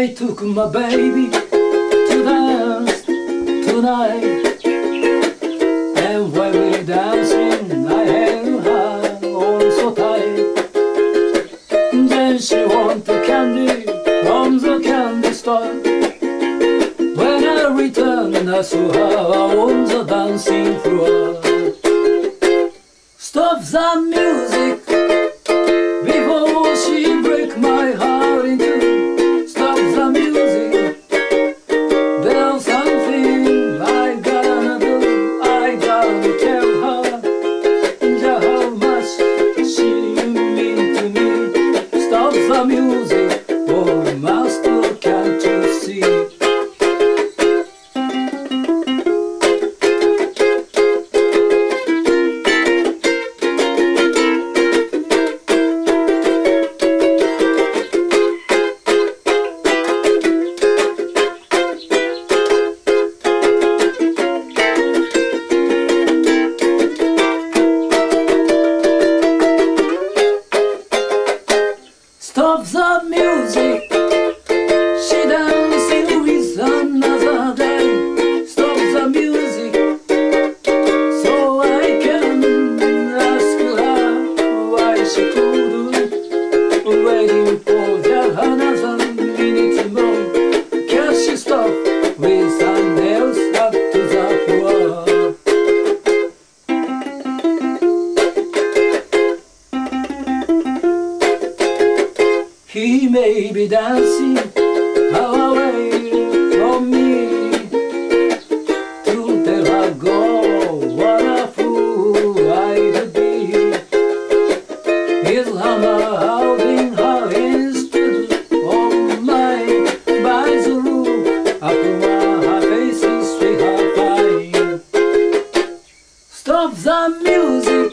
I took my baby to dance tonight. And while we dancing I held her on so tight. Then she wanted candy from the candy store. When I returned I saw her on the dancing floor. Stop the music the music, Stop the music. She dancing with another guy. Stop the music. So I can ask her why she couldn't. Waiting He may be dancing away from me. Two days ago, what a fool I'd be. His hammer holding her instead of mine By the roof, up my face and sweet her fine. Stop the music